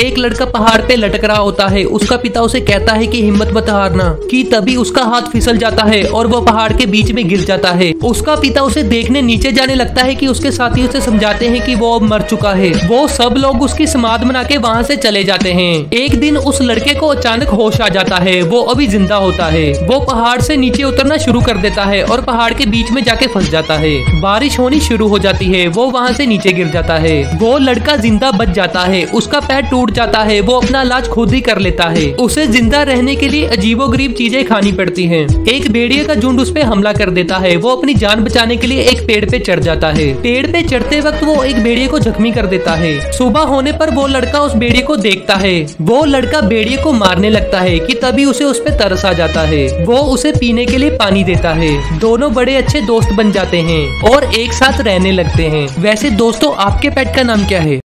एक लड़का पहाड़ पे लटक रहा होता है। उसका पिता उसे कहता है कि हिम्मत मत हारना, कि तभी उसका हाथ फिसल जाता है और वो पहाड़ के बीच में गिर जाता है। उसका पिता उसे देखने नीचे जाने लगता है कि उसके साथी उसे समझाते हैं कि वो अब मर चुका है। वो सब लोग उसकी समाध बना के वहाँ से चले जाते हैं। एक दिन उस लड़के को अचानक होश आ जाता है। वो अभी ज़िंदा होता है। वो पहाड़ से नीचे उतरना शुरू कर देता है और पहाड़ के बीच में जाके फंस जाता है। बारिश होनी शुरू हो जाती है। वो वहाँ से नीचे गिर जाता है। वो लड़का ज़िंदा बच जाता है। उसका पैर टूट जाता है, वो अपना इलाज खुद ही कर लेता है। उसे ज़िंदा रहने के लिए अजीबो गरीब चीज़ें खानी पड़ती हैं। एक भेड़िए का झुंड उस पर हमला कर देता है, वो अपनी जान बचाने के लिए एक पेड़ पे चढ़ जाता है। पेड़ पे चढ़ते वक्त वो एक भेड़िए को जख्मी कर देता है। सुबह होने पर वो लड़का उस भेड़िए को देखता है। वो लड़का भेड़िए को मारने लगता है कि तभी उसे उस पे तरस आ जाता है। वो उसे पीने के लिए पानी देता है। दोनों बड़े अच्छे दोस्त बन जाते हैं और एक साथ रहने लगते हैं। वैसे दोस्तों, आपके पेट का नाम क्या है?